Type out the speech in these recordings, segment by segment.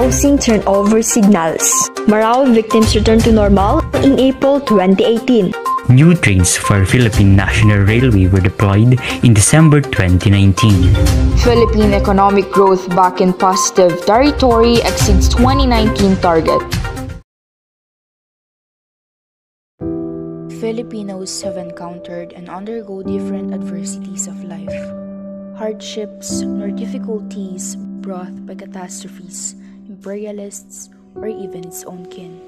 housing turnover signals. Marawi victims returned to normal in April 2018. New trains for Philippine National Railway were deployed in December 2019. Philippine economic growth back in positive territory exceeds 2019 target. Filipinos have encountered and undergo different adversities of life. Hardships nor difficulties brought by catastrophes, imperialists, or even its own kin.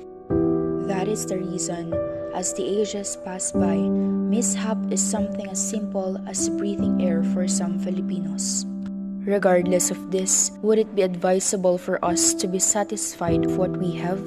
That is the reason as the ages pass by, mishap is something as simple as breathing air for some Filipinos. Regardless of this, would it be advisable for us to be satisfied with what we have?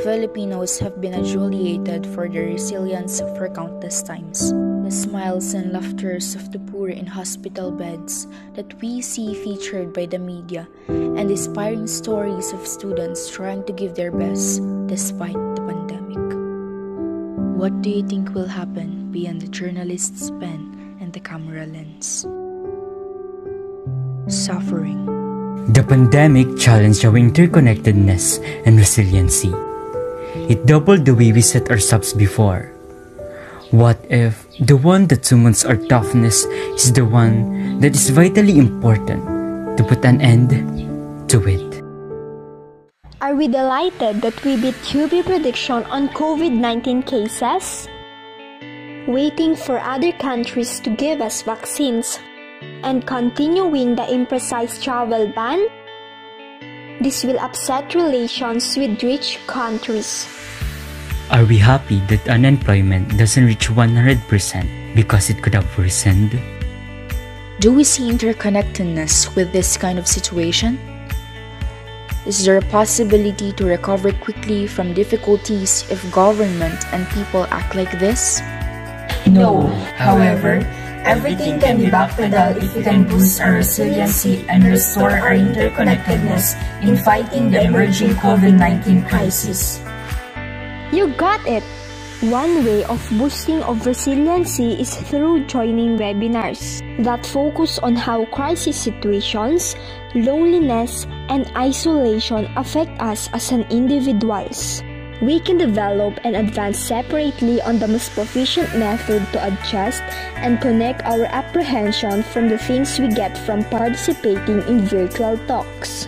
Filipinos have been adulated for their resilience for countless times. The smiles and laughters of the poor in hospital beds that we see featured by the media, and inspiring stories of students trying to give their best despite the pandemic. What do you think will happen beyond the journalist's pen and the camera lens? Suffering. The pandemic challenged our interconnectedness and resiliency. It doubled the way we set ourselves before. What if the one that summons our toughness is the one that is vitally important to put an end to it? Are we delighted that we beat QB prediction on COVID-19 cases? Waiting for other countries to give us vaccines and continuing the imprecise travel ban? This will upset relations with rich countries. Are we happy that unemployment doesn't reach 100% because it could have worsened? Do we see interconnectedness with this kind of situation? Is there a possibility to recover quickly from difficulties if government and people act like this? No. However, everything can be backpedaled if we can boost our resiliency and restore our interconnectedness in fighting the emerging COVID-19 crisis. You got it! One way of boosting of resiliency is through joining webinars that focus on how crisis situations, loneliness, and isolation affect us as an individuals. We can develop and advance separately on the most proficient method to adjust and connect our apprehension from the things we get from participating in virtual talks.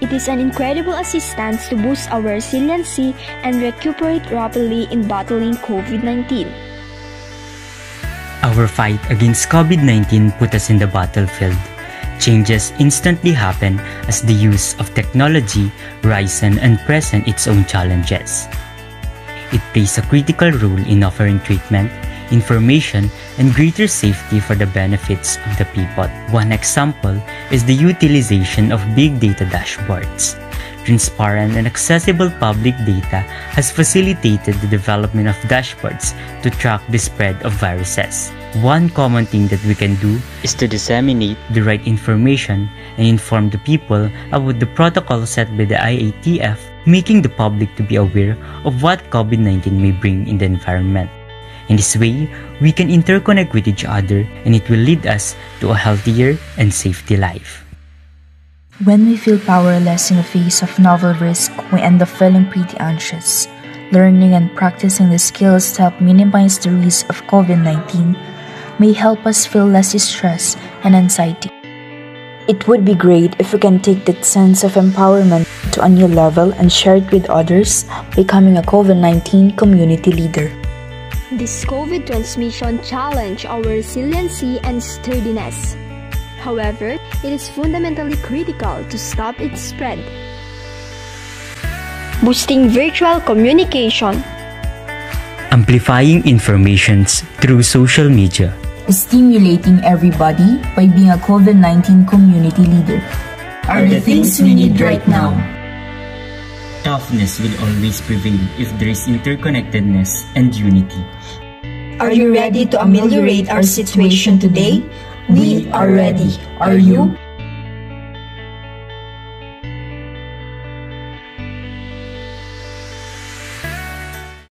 It is an incredible assistance to boost our resiliency and recuperate rapidly in battling COVID-19. Our fight against COVID-19 put us in the battlefield. Changes instantly happen as the use of technology risen and present its own challenges. It plays a critical role in offering treatment information, and greater safety for the benefits of the people. One example is the utilization of big data dashboards. Transparent and accessible public data has facilitated the development of dashboards to track the spread of viruses. One common thing that we can do is to disseminate the right information and inform the people about the protocol set by the IATF, making the public to be aware of what COVID-19 may bring in the environment. In this way, we can interconnect with each other and it will lead us to a healthier and safety life. When we feel powerless in the face of novel risk, we end up feeling pretty anxious. Learning and practicing the skills to help minimize the risk of COVID 19 may help us feel less stress and anxiety. It would be great if we can take that sense of empowerment to a new level and share it with others, becoming a COVID 19 community leader. This COVID transmission challenged our resiliency and sturdiness. However, it is fundamentally critical to stop its spread. Boosting virtual communication. Amplifying informations through social media. Stimulating everybody by being a COVID-19 community leader are the things we need right now. Toughness will always prevail if there is interconnectedness and unity. Are you ready to ameliorate our situation today? We are ready. Are you?